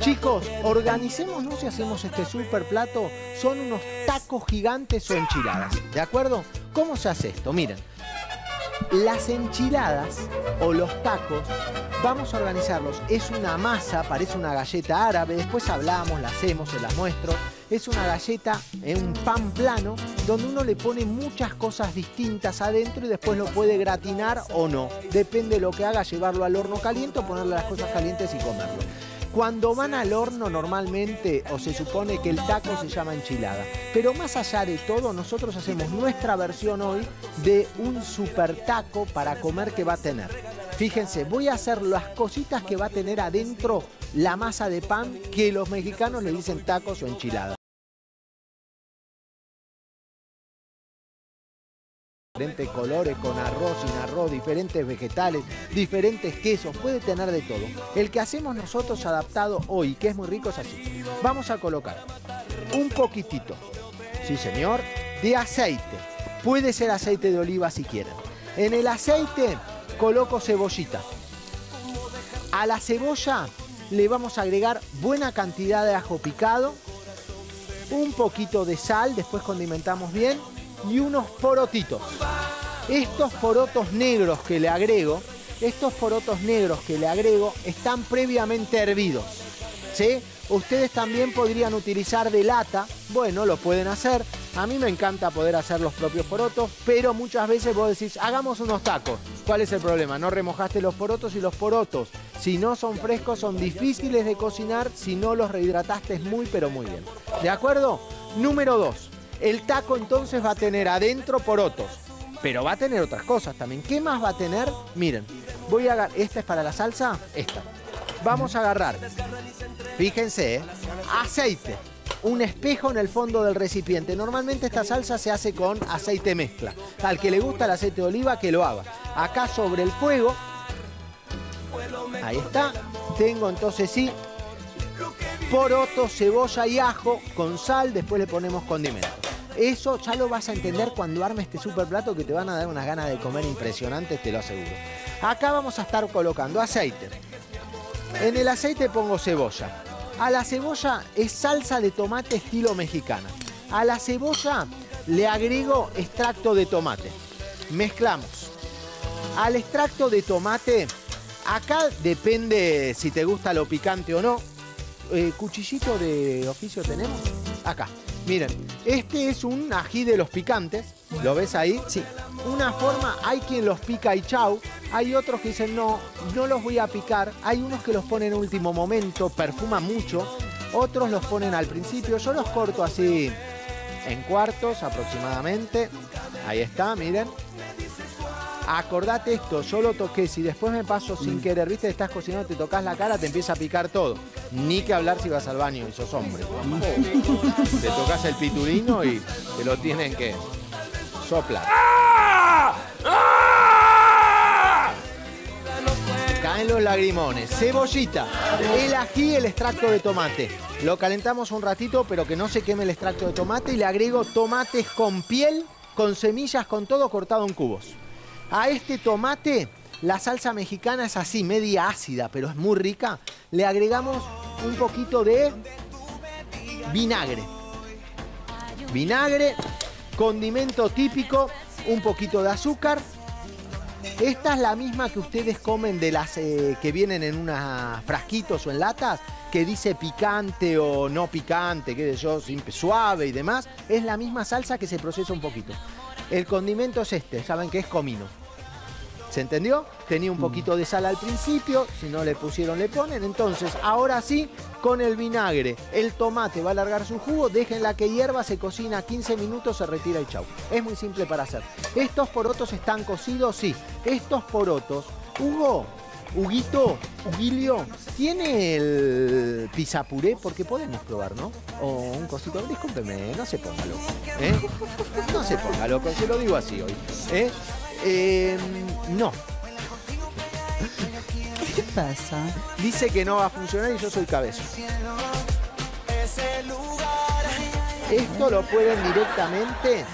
Chicos, organicémonos y hacemos este super plato. Son unos tacos gigantes o enchiladas. ¿De acuerdo? ¿Cómo se hace esto? Miren. Las enchiladas o los tacos, vamos a organizarlos. Es una masa, parece una galleta árabe. Después hablamos, la hacemos, se la muestro. Es una galleta en un pan plano donde uno le pone muchas cosas distintas adentro y después lo puede gratinar o no. Depende de lo que haga, llevarlo al horno caliente o ponerle las cosas calientes y comerlo. Cuando van al horno normalmente, o se supone que el taco se llama enchilada. Pero más allá de todo, nosotros hacemos nuestra versión hoy de un super taco para comer que va a tener. Fíjense, voy a hacer las cositas que va a tener adentro la masa de pan que los mexicanos le dicen tacos o enchiladas. Diferentes colores, con arroz, sin arroz, diferentes vegetales, diferentes quesos, puede tener de todo. El que hacemos nosotros adaptado hoy, que es muy rico, es así. Vamos a colocar un poquitito, sí señor, de aceite. Puede ser aceite de oliva si quieren. En el aceite coloco cebollita. A la cebolla le vamos a agregar buena cantidad de ajo picado, un poquito de sal, después condimentamos bien, y unos porotitos. Estos porotos negros que le agrego, estos porotos negros que le agrego están previamente hervidos. ¿Sí? Ustedes también podrían utilizar de lata, bueno, lo pueden hacer. A mí me encanta poder hacer los propios porotos, pero muchas veces vos decís, hagamos unos tacos. ¿Cuál es el problema? No remojaste los porotos y los porotos, si no son frescos, son difíciles de cocinar, si no los rehidrataste muy, pero muy bien. ¿De acuerdo? Número 2. El taco entonces va a tener adentro porotos, pero va a tener otras cosas también. ¿Qué más va a tener? Miren, voy a agarrar, esta es para la salsa, esta. Vamos a agarrar, fíjense, ¿eh? aceite, un espejo en el fondo del recipiente. Normalmente esta salsa se hace con aceite mezcla. Al que le gusta el aceite de oliva, que lo haga. Acá sobre el fuego, ahí está, tengo entonces sí, poroto, cebolla y ajo con sal, después le ponemos condimentos. Eso ya lo vas a entender cuando arme este super plato que te van a dar unas ganas de comer impresionantes, te lo aseguro. Acá vamos a estar colocando aceite. En el aceite pongo cebolla. A la cebolla es salsa de tomate estilo mexicana. A la cebolla le agrego extracto de tomate. Mezclamos. Al extracto de tomate, acá depende si te gusta lo picante o no. Eh, ¿Cuchillito de oficio tenemos? Acá. Miren, este es un ají de los picantes. ¿Lo ves ahí? Sí. Una forma, hay quien los pica y chau. Hay otros que dicen, no, no los voy a picar. Hay unos que los ponen en último momento, perfuma mucho. Otros los ponen al principio. Yo los corto así en cuartos aproximadamente. Ahí está, miren. Acordate esto, yo lo toqué, si después me paso sin querer, viste, estás cocinando, te tocas la cara, te empieza a picar todo. Ni que hablar si vas al baño y sos hombre. te tocas el piturino y te lo tienen que soplar. Caen los lagrimones. Cebollita, el ají, el extracto de tomate. Lo calentamos un ratito, pero que no se queme el extracto de tomate y le agrego tomates con piel, con semillas, con todo cortado en cubos. A este tomate, la salsa mexicana es así, media ácida, pero es muy rica. Le agregamos un poquito de vinagre. Vinagre, condimento típico, un poquito de azúcar. Esta es la misma que ustedes comen de las eh, que vienen en unos frasquitos o en latas, que dice picante o no picante, qué sé yo, suave y demás. Es la misma salsa que se procesa un poquito. El condimento es este, saben que es comino. ¿Se entendió? Tenía un poquito de sal al principio, si no le pusieron le ponen. Entonces, ahora sí, con el vinagre, el tomate va a alargar su jugo, déjenla que hierva, se cocina 15 minutos, se retira y chau. Es muy simple para hacer. ¿Estos porotos están cocidos? Sí. Estos porotos, Hugo, Huguito, Huguilio, ¿tiene el pizapuré? Porque podemos probar, ¿no? O un cosito, discúlpeme, no se ponga loco. ¿eh? No se ponga loco, se lo digo así hoy. ¿eh? Eh, no. ¿Qué pasa? Dice que no va a funcionar y yo soy cabeza. Esto lo pueden directamente.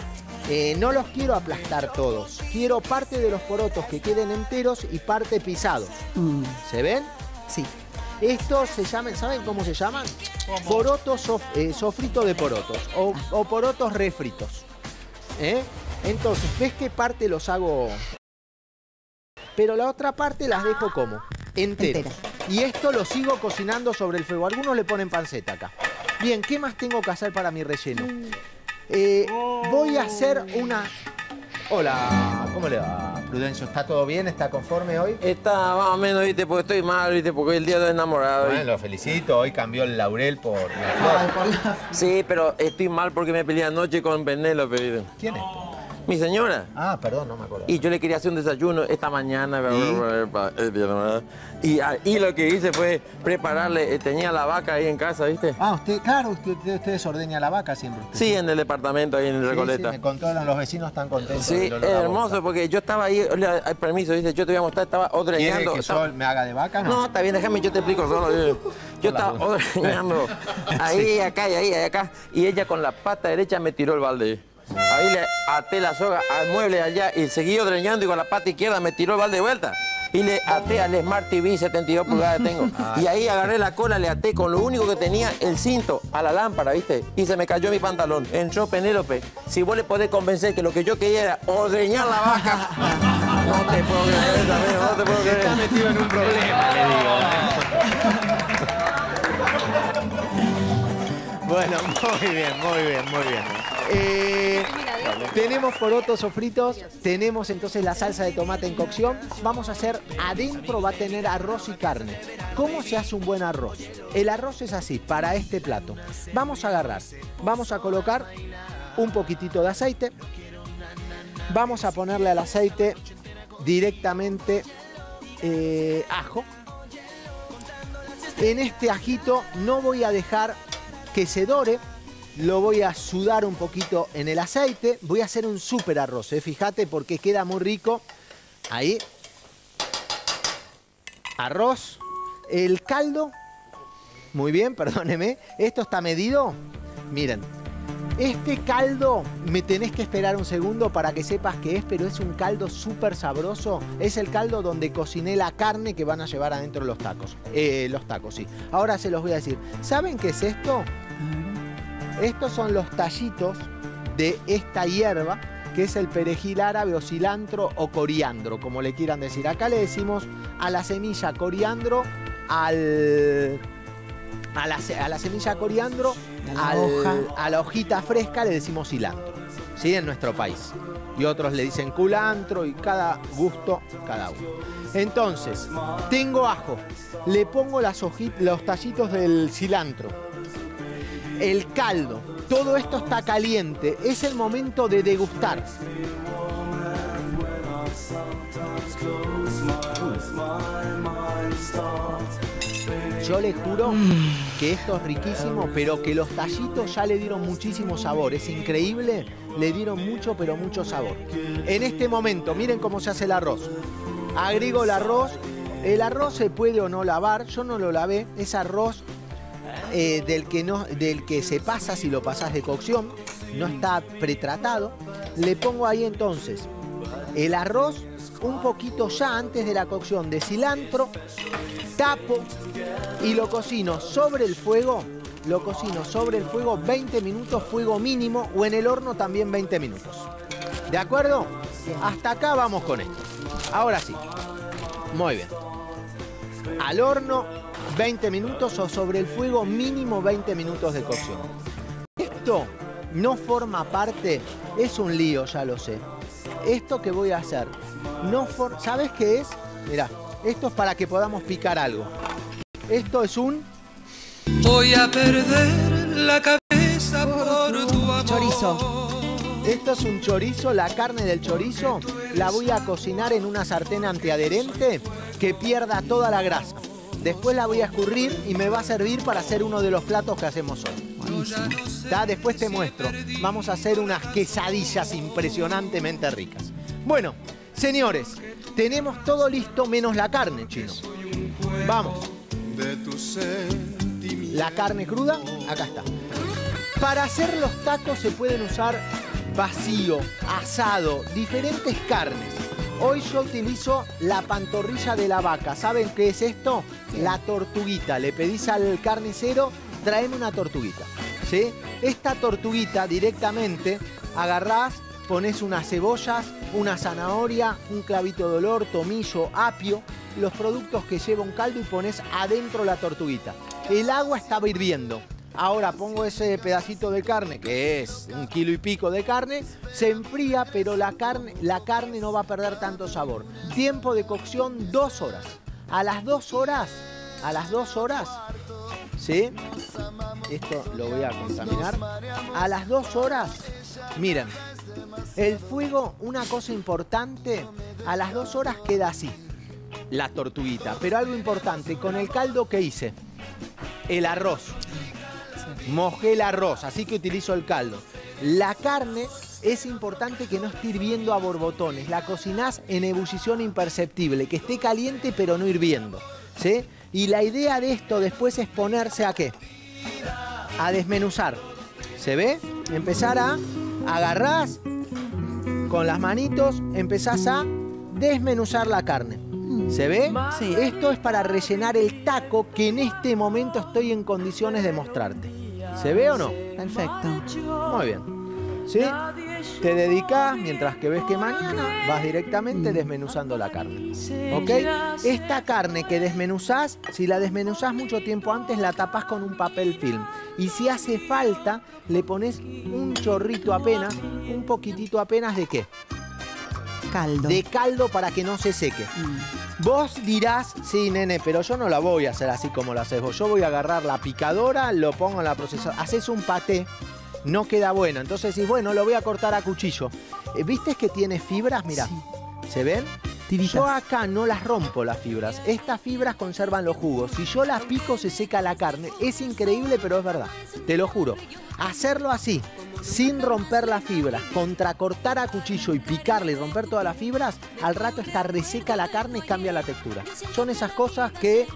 eh, no los quiero aplastar todos. Quiero parte de los porotos que queden enteros y parte pisados. Mm, ¿Se ven? sí. Estos se llaman, ¿saben cómo se llaman? Porotos eh, sofrito de porotos o, o porotos refritos. ¿Eh? Entonces, ¿ves qué parte los hago? Pero la otra parte las dejo como enteros. Y esto lo sigo cocinando sobre el fuego. Algunos le ponen panceta acá. Bien, ¿qué más tengo que hacer para mi relleno? Eh, voy a hacer una... Hola, ¿cómo le va, Prudencio? ¿Está todo bien? ¿Está conforme hoy? Está más o menos, viste, porque estoy mal, viste, porque es el día de enamorado. Bueno, lo felicito. Hoy cambió el laurel por la flor. Sí, pero estoy mal porque me peleé anoche con Penélope, ¿viste? ¿Quién es? Mi señora. Ah, perdón, no me acuerdo. Y yo le quería hacer un desayuno esta mañana. ¿Y? Y, lo que hice fue prepararle, eh, tenía la vaca ahí en casa, ¿viste? Ah, usted, claro, usted, usted ordeña la vaca siempre. Sí, en el departamento, ahí en el Recoleta. Sí, me contaron, los vecinos están contentos. Sí, es hermoso, porque yo estaba ahí, hay permiso, dice, yo te voy a mostrar, estaba odreñando. ¿Quiere que yo me haga de vaca? No, está bien, déjame, yo te explico solo. Yo estaba odreñando ahí, acá y ahí, acá, y ella con la pata derecha me tiró el balde. Ahí le até la soga al mueble allá y seguí dreñando y con la pata izquierda me tiró el balde de vuelta. Y le até al Smart TV 72 pulgadas tengo. Y ahí agarré la cola, le até con lo único que tenía, el cinto, a la lámpara, ¿viste? Y se me cayó mi pantalón. Entró Penélope. Si vos le podés convencer que lo que yo quería era ordeñar la vaca. No te puedo creer, no te puedo creer. Está metido en un problema, le digo. Bueno, muy bien, muy bien, muy bien. Eh, tenemos porotos sofritos, tenemos entonces la salsa de tomate en cocción. Vamos a hacer, adentro va a tener arroz y carne. ¿Cómo se hace un buen arroz? El arroz es así, para este plato. Vamos a agarrar, vamos a colocar un poquitito de aceite. Vamos a ponerle al aceite directamente eh, ajo. En este ajito no voy a dejar que se dore, lo voy a sudar un poquito en el aceite. Voy a hacer un súper arroz, ¿eh? fíjate, porque queda muy rico. Ahí. Arroz. El caldo. Muy bien, perdóneme. Esto está medido. Miren. Este caldo me tenés que esperar un segundo para que sepas qué es, pero es un caldo súper sabroso. Es el caldo donde cociné la carne que van a llevar adentro los tacos. Eh, los tacos, sí. Ahora se los voy a decir. ¿Saben qué es esto? Estos son los tallitos de esta hierba que es el perejil árabe o cilantro o coriandro, como le quieran decir. Acá le decimos a la semilla coriandro, al, a, la, semilla coriandro, a la hojita fresca le decimos cilantro, ¿sí? En nuestro país. Y otros le dicen culantro y cada gusto, cada uno. Entonces, tengo ajo, le pongo las los tallitos del cilantro, el caldo. Todo esto está caliente. Es el momento de degustar. Yo le juro que esto es riquísimo, pero que los tallitos ya le dieron muchísimo sabor. Es increíble, le dieron mucho, pero mucho sabor. En este momento, miren cómo se hace el arroz. Agrego el arroz. El arroz se puede o no lavar. Yo no lo lavé. Es arroz eh, del, que no, del que se pasa si lo pasas de cocción, no está pretratado. Le pongo ahí entonces el arroz, un poquito ya antes de la cocción de cilantro, tapo y lo cocino sobre el fuego. Lo cocino sobre el fuego 20 minutos, fuego mínimo, o en el horno también 20 minutos. ¿De acuerdo? Hasta acá vamos con esto. Ahora sí. Muy bien. Al horno 20 minutos o sobre el fuego mínimo 20 minutos de cocción. Esto no forma parte, es un lío, ya lo sé. Esto que voy a hacer, no ¿sabes qué es? Mira, esto es para que podamos picar algo. Esto es un... Voy a perder la cabeza por tu amor. Chorizo. Esto es un chorizo, la carne del chorizo la voy a cocinar en una sartén antiadherente que pierda toda la grasa. Después la voy a escurrir y me va a servir para hacer uno de los platos que hacemos hoy. Después te muestro. Vamos a hacer unas quesadillas impresionantemente ricas. Bueno, señores, tenemos todo listo menos la carne, chino. Vamos. La carne cruda, acá está. Para hacer los tacos se pueden usar vacío, asado, diferentes carnes. Hoy yo utilizo la pantorrilla de la vaca. ¿Saben qué es esto? La tortuguita. Le pedís al carnicero, tráeme una tortuguita. ¿Sí? Esta tortuguita directamente agarrás, pones unas cebollas, una zanahoria, un clavito de olor, tomillo, apio, los productos que lleva un caldo y pones adentro la tortuguita. El agua estaba hirviendo. Ahora pongo ese pedacito de carne, que es un kilo y pico de carne, se enfría, pero la carne, la carne no va a perder tanto sabor. Tiempo de cocción, dos horas. A las dos horas, a las dos horas, ¿sí? Esto lo voy a contaminar. A las dos horas, miren, el fuego, una cosa importante, a las dos horas queda así, la tortuguita. Pero algo importante, con el caldo que hice, el arroz. Mojé el arroz, así que utilizo el caldo. La carne es importante que no esté hirviendo a borbotones. La cocinás en ebullición imperceptible, que esté caliente pero no hirviendo. ¿sí? Y la idea de esto después es ponerse a qué? A desmenuzar. ¿Se ve? Empezar a agarrás con las manitos, empezás a desmenuzar la carne. ¿Se ve? Sí. Esto es para rellenar el taco que en este momento estoy en condiciones de mostrarte. ¿Se ve o no? Perfecto. Muy bien. ¿Sí? Te dedicas, mientras que ves que mañana vas directamente desmenuzando la carne. ¿Ok? Esta carne que desmenuzás, si la desmenuzás mucho tiempo antes, la tapás con un papel film. Y si hace falta, le pones un chorrito apenas, un poquitito apenas de qué? Caldo. De caldo para que no se seque. Mm. Vos dirás, sí, nene, pero yo no la voy a hacer así como lo haces vos. Yo voy a agarrar la picadora, lo pongo en la procesadora. Haces un paté, no queda bueno. Entonces decís, bueno, lo voy a cortar a cuchillo. Eh, ¿Viste que tiene fibras? Mira, Sí. ¿se ven? Yo acá no las rompo las fibras. Estas fibras conservan los jugos. Si yo las pico se seca la carne. Es increíble, pero es verdad. Te lo juro. Hacerlo así, sin romper las fibras, contracortar a cuchillo y picarle y romper todas las fibras, al rato está reseca la carne y cambia la textura. Son esas cosas que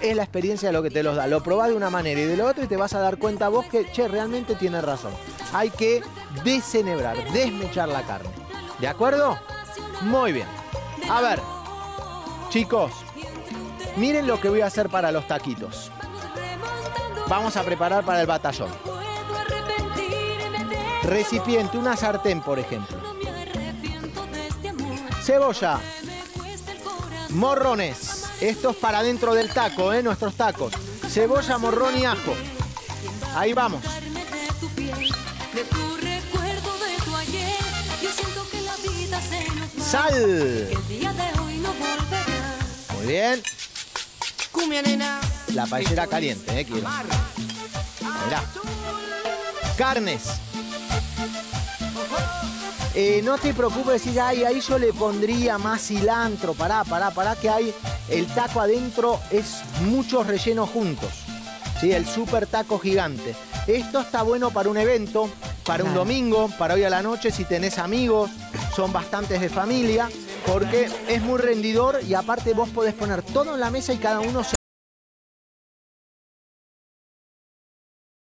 es la experiencia de lo que te los da. Lo probás de una manera y de lo otro y te vas a dar cuenta vos que, che, realmente tienes razón. Hay que desenhebrar, desmechar la carne. ¿De acuerdo? Muy bien. A ver, chicos, miren lo que voy a hacer para los taquitos. Vamos a preparar para el batallón. Recipiente, una sartén, por ejemplo. Cebolla, morrones. Esto es para dentro del taco, ¿eh? Nuestros tacos. Cebolla, morrón y ajo. Ahí vamos. Sal. Bien. La paellera caliente, ¿eh? Quiero. Mirá. Carnes. Eh, no te preocupes, decir, ay, ahí yo le pondría más cilantro. Pará, pará, pará, que hay. El taco adentro es muchos rellenos juntos. ¿sí? El super taco gigante. Esto está bueno para un evento, para un domingo, para hoy a la noche, si tenés amigos, son bastantes de familia, porque es muy rendidor y aparte vos podés poner todo en la mesa y cada uno se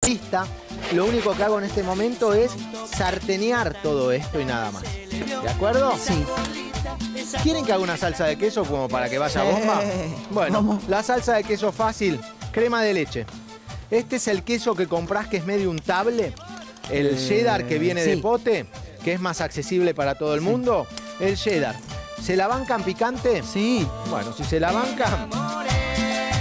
lista. Lo único que hago en este momento es sartenear todo esto y nada más. ¿De acuerdo? Sí. ¿Quieren que haga una salsa de queso como para que vaya bomba? Bueno, Vamos. la salsa de queso fácil, crema de leche. Este es el queso que comprás que es medio untable, el Eh, cheddar que viene de pote, que es más accesible para todo el mundo. El cheddar. ¿Se la bancan picante? Sí. Bueno, si se la bancan,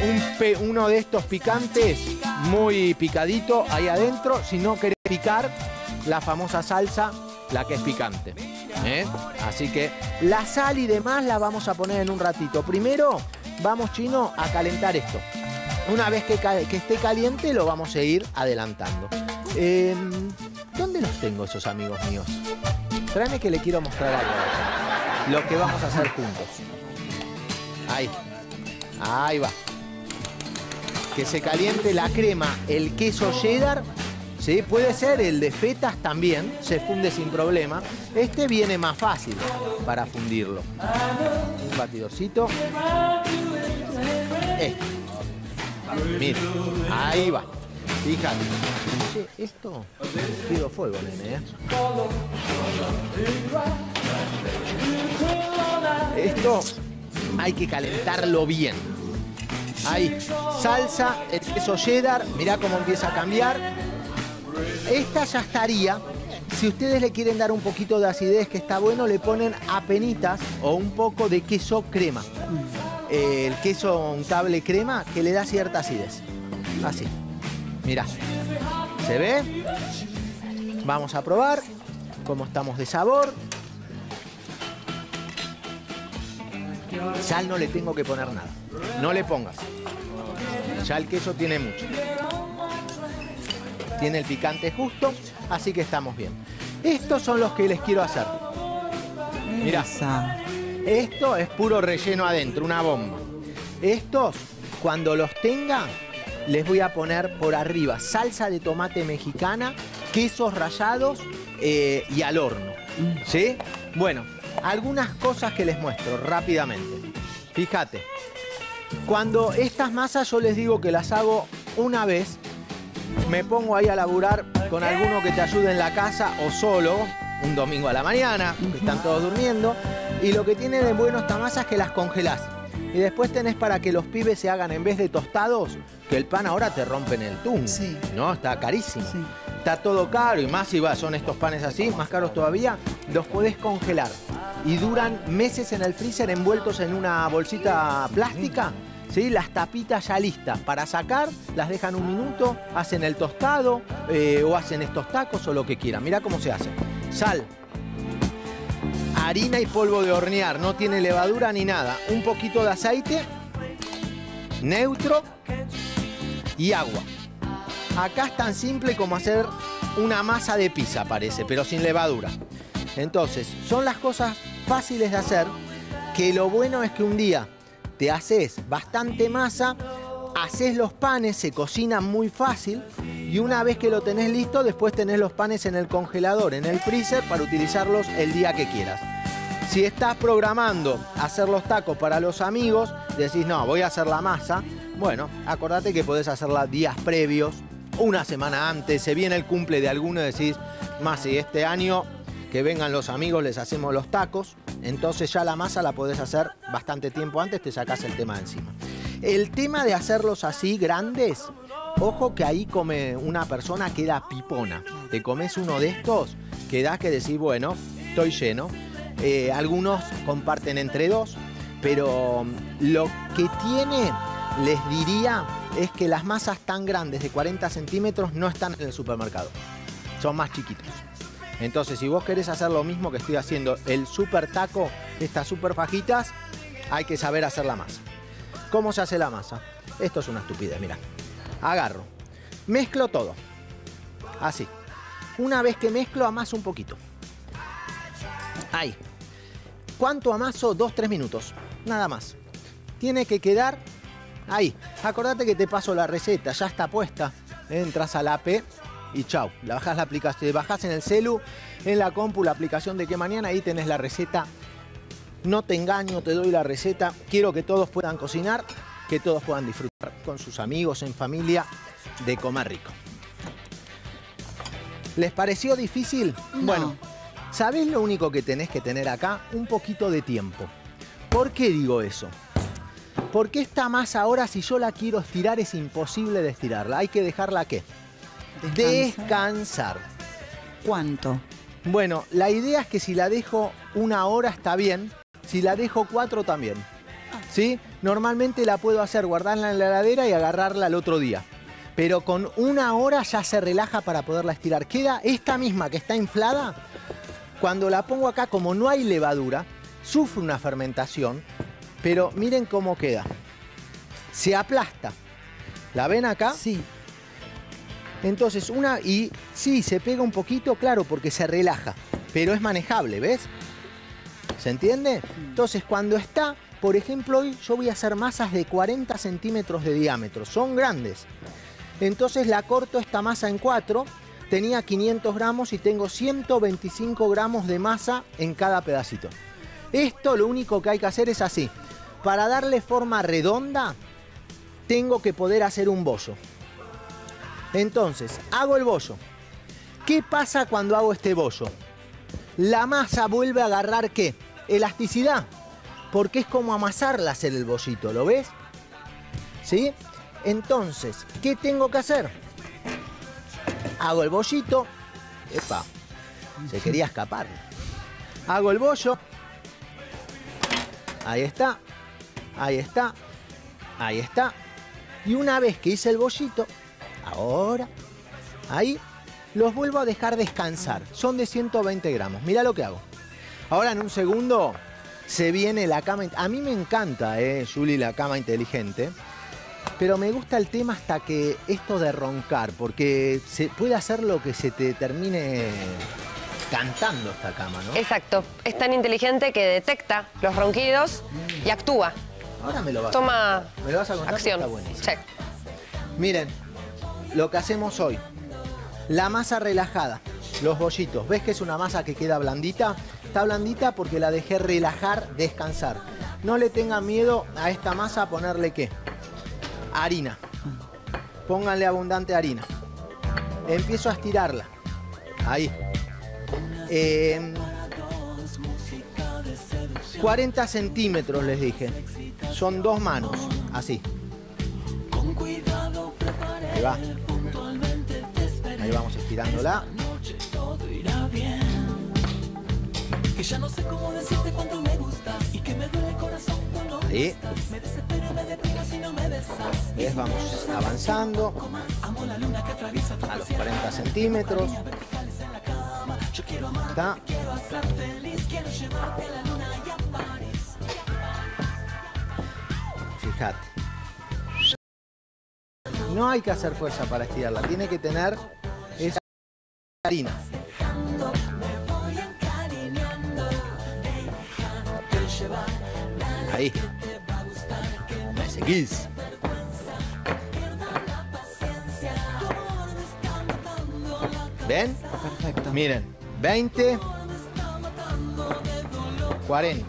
un uno de estos picantes muy picadito ahí adentro. Si no querés picar, la famosa salsa, la que es picante. ¿eh? Así que la sal y demás la vamos a poner en un ratito. Primero, vamos chino a calentar esto. Una vez que, que esté caliente, lo vamos a ir adelantando. Em, ¿Dónde los tengo esos amigos míos? Tráeme que le quiero mostrar algo. Lo que vamos a hacer juntos. Ahí. Ahí va. Que se caliente la crema, el queso cheddar. Sí, puede ser el de fetas también, se funde sin problema. Este viene más fácil para fundirlo. Un batidorcito. Este. Mira, ahí va. Fíjate. Che, esto pido fuego, nene, ¿eh? Esto hay que calentarlo bien. Ahí, salsa, el queso cheddar, mirá cómo empieza a cambiar. Esta ya estaría. Si ustedes le quieren dar un poquito de acidez, que está bueno, le ponen apenitas o un poco de queso crema. Eh, el queso untable crema que le da cierta acidez. Así. Mirá. ¿Se ve? Vamos a probar cómo estamos de sabor. Sal no le tengo que poner nada. No le pongas. Ya el queso tiene mucho. Tiene el picante justo, así que estamos bien. Estos son los que les quiero hacer. Mirá. Esto es puro relleno adentro, una bomba. Estos, cuando los tenga, les voy a poner por arriba salsa de tomate mexicana, quesos rallados eh, y al horno. ¿Sí? Bueno, algunas cosas que les muestro rápidamente. Fíjate, cuando estas masas yo les digo que las hago una vez, me pongo ahí a laburar con alguno que te ayude en la casa o solo, un domingo a la mañana, que están todos durmiendo. Y lo que tiene de bueno esta masa es que las congelás. Y después tenés para que los pibes se hagan en vez de tostados, que el pan ahora te rompen el tum. Sí. No, está carísimo. Sí. Está todo caro y más si va, son estos panes así, más caros todavía, los podés congelar. Y duran meses en el freezer envueltos en una bolsita plástica. ¿Sí? Las tapitas ya listas para sacar, las dejan un minuto, hacen el tostado eh, o hacen estos tacos o lo que quieran. Mirá cómo se hace. Sal, harina y polvo de hornear, no tiene levadura ni nada. Un poquito de aceite, neutro y agua. Acá es tan simple como hacer una masa de pizza, parece, pero sin levadura. Entonces, son las cosas fáciles de hacer, que lo bueno es que un día te haces bastante masa, haces los panes, se cocinan muy fácil y una vez que lo tenés listo, después tenés los panes en el congelador, en el freezer, para utilizarlos el día que quieras. Si estás programando hacer los tacos para los amigos, decís, no, voy a hacer la masa, bueno, acordate que podés hacerla días previos, una semana antes, se viene el cumple de alguno decís, más si este año que vengan los amigos les hacemos los tacos, entonces ya la masa la podés hacer bastante tiempo antes, te sacás el tema encima. El tema de hacerlos así grandes, ojo que ahí come una persona queda pipona. Te comes uno de estos, quedás que decís, bueno, estoy lleno. Eh, algunos comparten entre dos, pero lo que tiene, les diría, es que las masas tan grandes de 40 centímetros no están en el supermercado. Son más chiquitos. Entonces, si vos querés hacer lo mismo que estoy haciendo, el super taco, estas super fajitas, hay que saber hacer la masa. ¿Cómo se hace la masa? Esto es una estupidez, mira. Agarro, mezclo todo. Así. Una vez que mezclo, amaso un poquito. Ahí. ¿Cuánto amaso? Dos, tres minutos. Nada más. Tiene que quedar ahí. Acordate que te paso la receta, ya está puesta. Entras a la P y chau. La bajás la aplicación, bajás en el celu, en la compu, la aplicación de qué mañana, ahí tenés la receta. No te engaño, te doy la receta. Quiero que todos puedan cocinar, que todos puedan disfrutar con sus amigos, en familia, de comer rico. ¿Les pareció difícil? No. Bueno, ¿sabés lo único que tenés que tener acá? Un poquito de tiempo. ¿Por qué digo eso? Porque esta masa ahora, si yo la quiero estirar, es imposible de estirarla. Hay que dejarla qué? Descansar. Descansar. ¿Cuánto? Bueno, la idea es que si la dejo una hora está bien, si la dejo cuatro también. ¿Sí? Normalmente la puedo hacer, guardarla en la heladera y agarrarla al otro día. Pero con una hora ya se relaja para poderla estirar. Queda esta misma que está inflada. Cuando la pongo acá, como no hay levadura, sufre una fermentación. Pero miren cómo queda. Se aplasta. ¿La ven acá? Sí. Entonces, una y sí, se pega un poquito, claro, porque se relaja, pero es manejable, ¿ves? ¿Se entiende? Entonces, cuando está, por ejemplo, hoy yo voy a hacer masas de 40 centímetros de diámetro, son grandes. Entonces la corto esta masa en cuatro, tenía 500 gramos y tengo 125 gramos de masa en cada pedacito. Esto lo único que hay que hacer es así. Para darle forma redonda, tengo que poder hacer un bollo. Entonces, hago el bollo. ¿Qué pasa cuando hago este bollo? La masa vuelve a agarrar qué? Elasticidad. Porque es como amasarla hacer el bollito, ¿lo ves? ¿Sí? Entonces, ¿qué tengo que hacer? Hago el bollito. Epa, se quería escapar. Hago el bollo. Ahí está. Ahí está. Ahí está. Y una vez que hice el bollito, ahora, ahí, los vuelvo a dejar descansar. Son de 120 gramos. Mira lo que hago. Ahora en un segundo se viene la cama. A mí me encanta, eh, Julie, la cama inteligente. Pero me gusta el tema hasta que esto de roncar, porque se puede hacer lo que se te termine cantando esta cama, ¿no? Exacto. Es tan inteligente que detecta los ronquidos y actúa. Ahora me lo vas Toma a, me lo vas a contar. acción. Está. Check. Miren, lo que hacemos hoy. La masa relajada, los bollitos. ¿Ves que es una masa que queda blandita? Está blandita porque la dejé relajar, descansar. No le tengan miedo a esta masa ponerle qué? Harina. Pónganle abundante harina. Empiezo a estirarla. Ahí. Eh, 40 centímetros les dije. Son dos manos. Así. Ahí va. Ahí vamos estirándola. Ahí. ¿Ves? Vamos avanzando. A los 40 centímetros. Está. Fíjate. No hay que hacer fuerza para estirarla, tiene que tener esa harina. Ahí. Seguís. ¿Ven? Perfecto. Miren, 20, 40.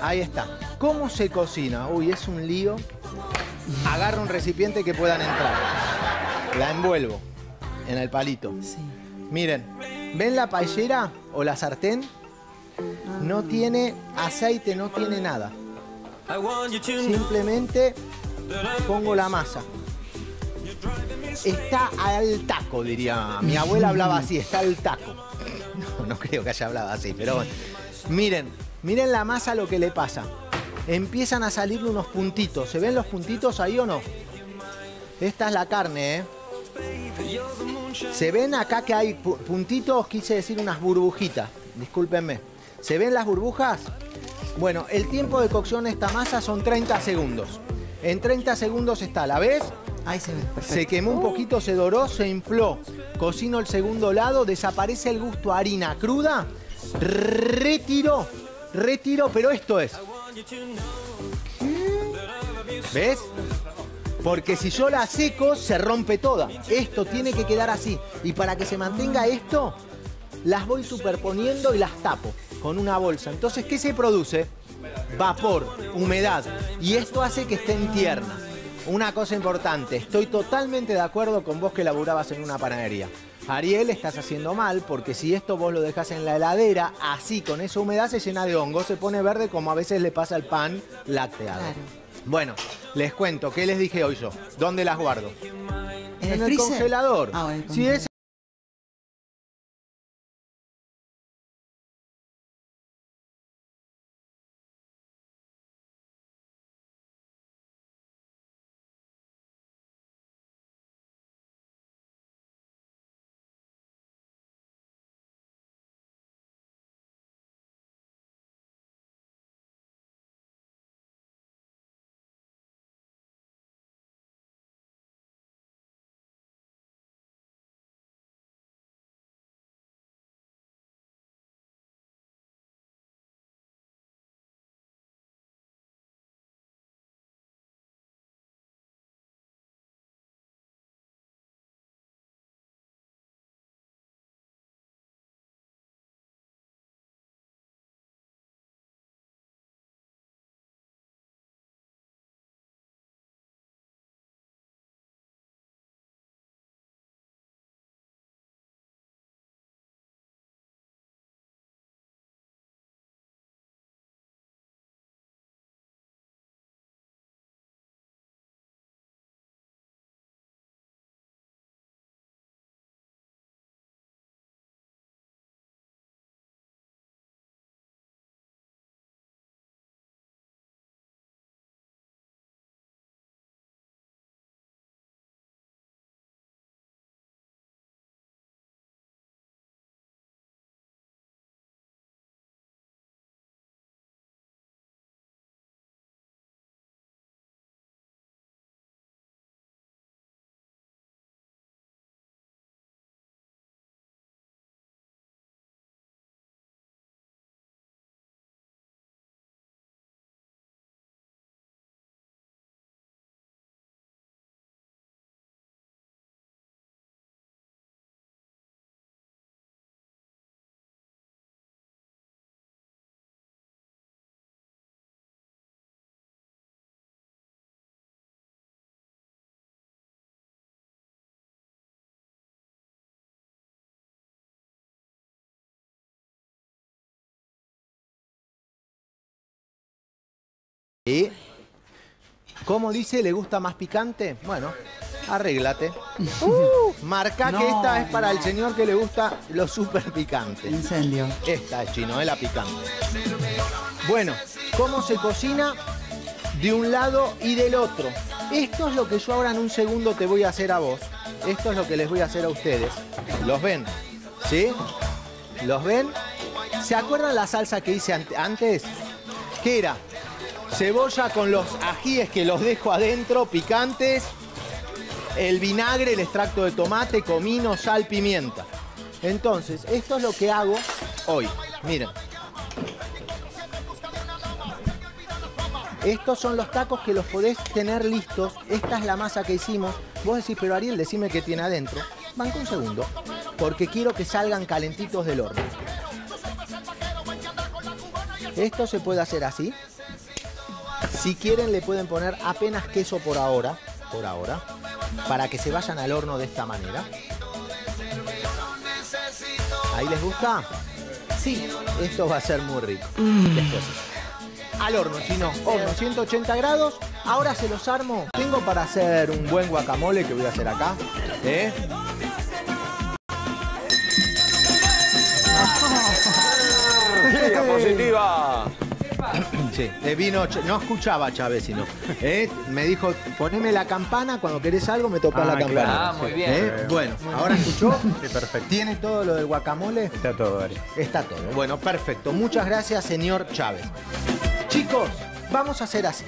Ahí está. ¿Cómo se cocina? Uy, es un lío. Agarro un recipiente que puedan entrar. La envuelvo en el palito. Sí. Miren, ¿ven la paellera o la sartén? No tiene aceite, no tiene nada. Simplemente pongo la masa. Está al taco, diría. Mi abuela hablaba así, está al taco. No, no creo que haya hablado así, pero bueno. Miren, miren la masa lo que le pasa. Empiezan a salirle unos puntitos. ¿Se ven los puntitos ahí o no? Esta es la carne, ¿eh? ¿Se ven acá que hay pu- puntitos? Quise decir unas burbujitas. Discúlpenme. ¿Se ven las burbujas? Bueno, el tiempo de cocción de esta masa son 30 segundos. En 30 segundos está, ¿la ves? Ahí se ve. Perfecto. Se quemó un poquito, se doró, se infló. Cocino el segundo lado, desaparece el gusto a harina cruda. Retiro, retiro, pero esto es. ¿Ves? Porque si yo la seco, se rompe toda. Esto tiene que quedar así. Y para que se mantenga esto, las voy superponiendo y las tapo con una bolsa. Entonces, ¿qué se produce? Vapor, humedad. Y esto hace que estén tiernas. Una cosa importante, estoy totalmente de acuerdo con vos que laburabas en una panadería. Ariel, estás haciendo mal porque si esto vos lo dejas en la heladera, así con esa humedad se llena de hongo, se pone verde como a veces le pasa al pan lácteado. Claro. Bueno, les cuento, ¿qué les dije hoy yo? ¿Dónde las guardo? ¿En el congelador. Ah, Si es ¿Y cómo dice? ¿Le gusta más picante? Bueno, arréglate. Uh, marca que esta es para el señor que le gusta lo súper picante. Incendio. Esta es chino, es la picante. Bueno, ¿cómo se cocina? De un lado y del otro. Esto es lo que yo ahora en un segundo te voy a hacer a vos. Esto es lo que les voy a hacer a ustedes. ¿Los ven? ¿Sí? ¿Los ven? ¿Se acuerdan la salsa que hice ante- antes? ¿Qué era? Cebolla con los ajíes que los dejo adentro, picantes, el vinagre, el extracto de tomate, comino, sal, pimienta. Entonces, esto es lo que hago hoy. Miren. Estos son los tacos que los podés tener listos. Esta es la masa que hicimos. Vos decís, pero Ariel, decime qué tiene adentro. Banca un segundo, porque quiero que salgan calentitos del horno. Esto se puede hacer así. Si quieren le pueden poner apenas queso por ahora, por ahora, para que se vayan al horno de esta manera. ¿Ahí les gusta? Sí. Esto va a ser muy rico. Después. Al horno, si no, horno 180 grados. Ahora se los armo. Tengo para hacer un buen guacamole que voy a hacer acá. ¿Eh? ¡Diapositiva! Sí, eh, vino, no escuchaba a Chávez, sino. ¿eh? Me dijo, poneme la campana, cuando querés algo me tocas la campana. claro. Ah, muy bien. ¿Eh? Bueno, ahora escuchó. Sí, perfecto. ¿Tiene todo lo del guacamole? Está todo, Ari. Está todo. Bueno, perfecto. Muchas gracias, señor Chávez. Chicos, vamos a hacer así.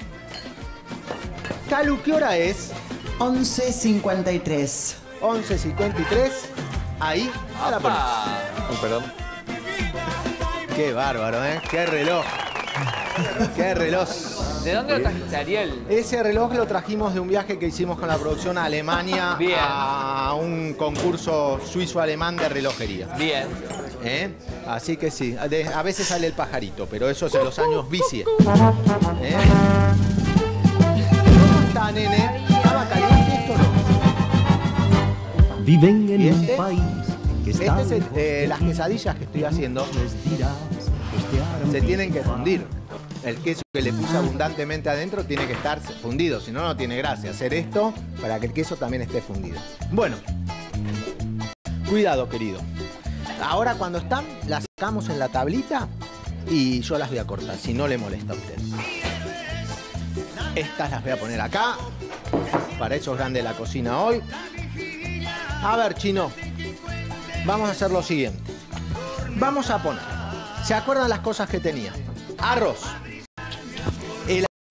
Calu, ¿qué hora es? 11.53. 11.53. Ahí, ahora ponemos. Oh, perdón. Qué bárbaro, ¿eh? Qué reloj. Qué reloj. ¿De dónde lo trajiste, Ariel? Ese reloj lo trajimos de un viaje que hicimos con la producción a Alemania Bien. a un concurso suizo-alemán de relojería. Bien. ¿Eh? Así que sí, de- a veces sale el pajarito, pero eso es en los años bici. ¿Eh? ¿Cómo está, nene? ¿Estaba caliente esto o no? Viven en ¿Y un este? país que Este está es el- eh, las quesadillas que estoy haciendo. Les dirás que este Se tienen que fundir. El queso que le puse abundantemente adentro tiene que estar fundido, si no, no tiene gracia. Hacer esto para que el queso también esté fundido. Bueno, cuidado, querido. Ahora cuando están, las sacamos en la tablita y yo las voy a cortar, si no le molesta a usted. Estas las voy a poner acá. Para eso es grande la cocina hoy. A ver, chino. Vamos a hacer lo siguiente. Vamos a poner. ¿Se acuerdan las cosas que tenía? Arroz.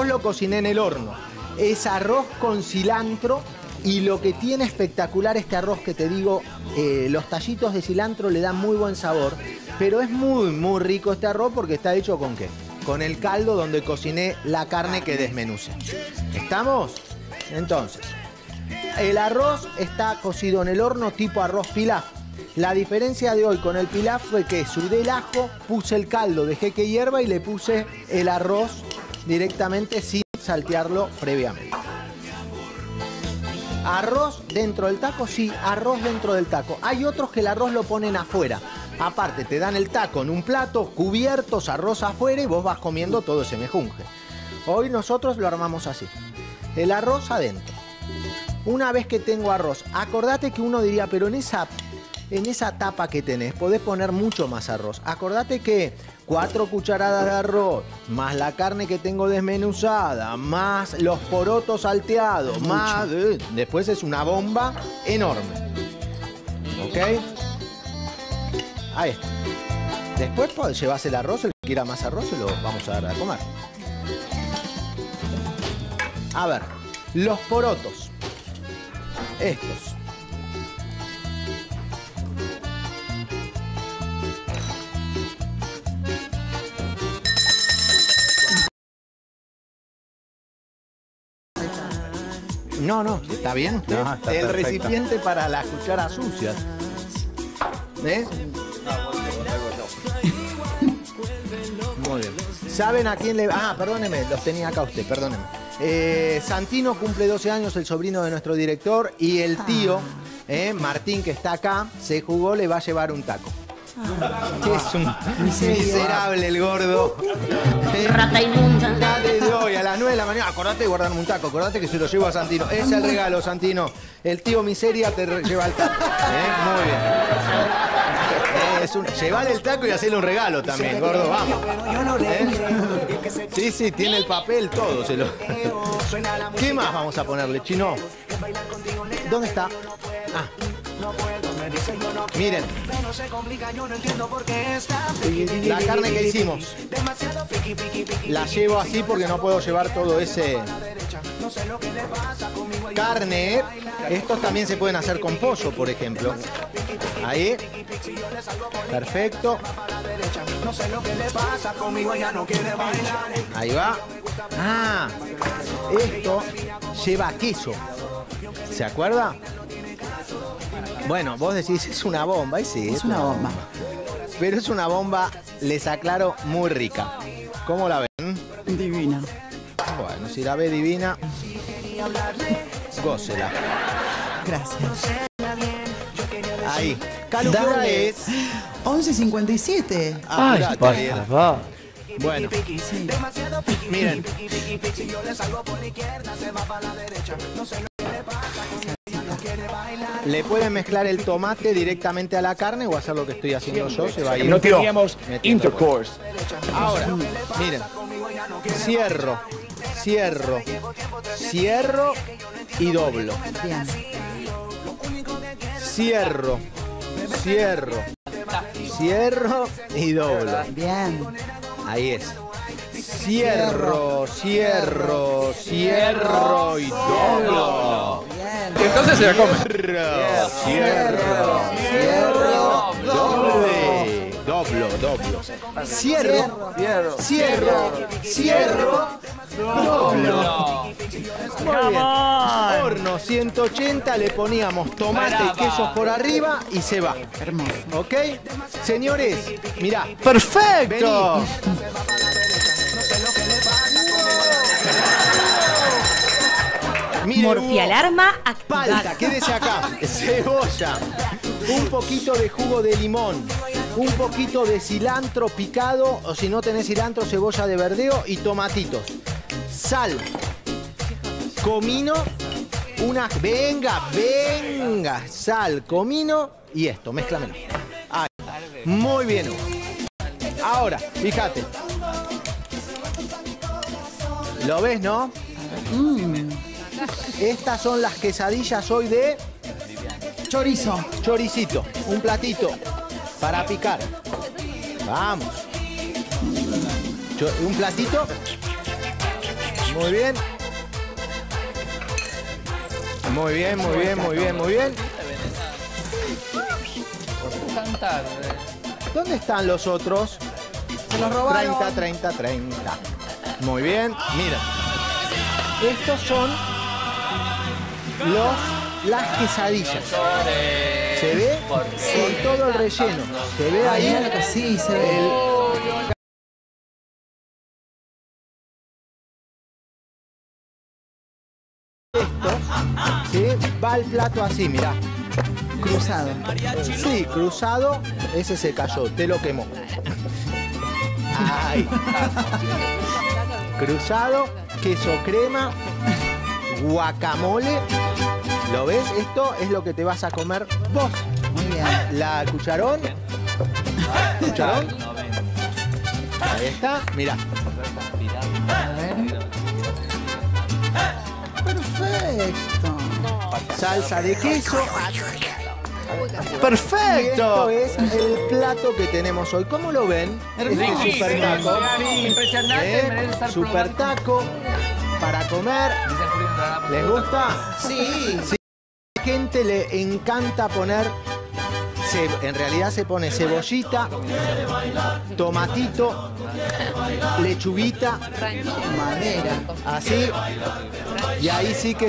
Lo cociné en el horno. Es arroz con cilantro y lo que tiene espectacular este arroz que te digo, eh, los tallitos de cilantro le dan muy buen sabor, pero es muy, muy rico este arroz porque está hecho con qué? Con el caldo donde cociné la carne que desmenuce. ¿Estamos? Entonces, el arroz está cocido en el horno tipo arroz pilaf. La diferencia de hoy con el pilaf fue que sudé el ajo, puse el caldo, dejé que hierva y le puse el arroz directamente sin saltearlo previamente. Arroz dentro del taco, sí, arroz dentro del taco. Hay otros que el arroz lo ponen afuera. Aparte, te dan el taco en un plato, cubiertos, arroz afuera y vos vas comiendo todo ese mejunje. Hoy nosotros lo armamos así. El arroz adentro. Una vez que tengo arroz, acordate que uno diría, pero en esa, en esa tapa que tenés podés poner mucho más arroz. Acordate que cuatro cucharadas de arroz, más la carne que tengo desmenuzada, más los porotos salteados, más... eh, después es una bomba enorme. ¿Ok? Ahí está. Después pues, llevas el arroz, el que quiera más arroz se lo vamos a dar a comer. A ver, los porotos. Estos. No, no, ¿está bien? usted? No, está el perfecto. recipiente para las cucharas sucias. ¿Eh? Muy bien. ¿Saben a quién le.? Ah, perdóneme, los tenía acá usted, perdóneme. Eh, Santino cumple 12 años, el sobrino de nuestro director, y el tío, eh, Martín, que está acá, se jugó, le va a llevar un taco. Es un miserable el gordo. Rata inmunda. Dale de hoy a las 9 de la mañana. Acordate de guardarme un taco. Acordate que se lo llevo a Santino. Ese es el regalo, Santino. El tío Miseria te lleva el taco. ¿Eh? Muy bien. Eh, Es un, llevale el taco y hacerle un regalo también, gordo. Vamos. ¿Eh? Sí, sí, tiene el papel, todo. Se lo... ¿Qué más vamos a ponerle, chino? ¿Dónde está? Ah. Miren. La carne que hicimos. La llevo así porque no puedo llevar todo ese carne. Estos también se pueden hacer con pollo, por ejemplo. Ahí. Perfecto. Ahí va. Ah, esto lleva queso. ¿Se acuerda? Bueno, vos decís, es una bomba, y sí. Es una bomba. Pero es una bomba, les aclaro, muy rica. ¿Cómo la ven? Divina. Bueno, si la ve divina, gócela. Gracias. Ahí. Dale. es... 11.57. Ah, Ay, mirá, por favor. Bueno, Sí. miren. Le pueden mezclar el tomate directamente a la carne o hacer lo que estoy haciendo yo, se va a ir. No teníamos intercourse. Ahora, miren. Cierro, cierro, cierro y doblo. Bien. Cierro, cierro, cierro y doblo. Bien. Ahí es. Cierro, cierro, cierro y doblo. Y entonces se la come. Cierro, cierro, cierro, doble. Doblo, doblo. Cierro, cierro, cierro, doblo. Muy bien. Horno 180, le poníamos tomate y quesos por arriba y se va. Hermoso. ¿Ok? Señores, mirá. ¡Perfecto! Morfialarma Palta, activada. quédese acá. Cebolla. Un poquito de jugo de limón. Un poquito de cilantro picado. O si no tenés cilantro, cebolla de verdeo y tomatitos. Sal. Comino. Una. Venga, venga. Sal, comino y esto. Mézclamelo. Ahí. Muy bien. Ahora, fíjate. ¿Lo ves, no? Estas son las quesadillas hoy de Chorizo. choricito. Un platito para picar. Vamos. Un platito. Muy bien. Muy bien, muy bien, muy bien, muy bien. Tarde. ¿Dónde están los otros? Se los robaron. 30, 30, 30. Muy bien, miren. Estos son los las quesadillas. ¿Se ve? Con todo el relleno. ¿Se ve ahí? Sí, se ve. El- Esto, ¿sí? Va al plato así, mirá. Cruzado. Sí, cruzado, ese se cayó, te lo quemó. Ay. Cruzado, queso crema, guacamole. ¿Lo ves? Esto es lo que te vas a comer vos. Muy bien. La cucharón. Cucharón. Ahí está, mira. A ver. Perfecto. Salsa de queso. ¡Perfecto! Y esto es el plato que tenemos hoy. ¿Cómo lo ven? Este super taco. Impresionante, ¿Eh? Super taco para comer. ¿Les gusta? Sí. Sí. A la gente le encanta poner, en realidad se pone cebollita, tomatito, lechuguita, Madera. así, y ahí sí que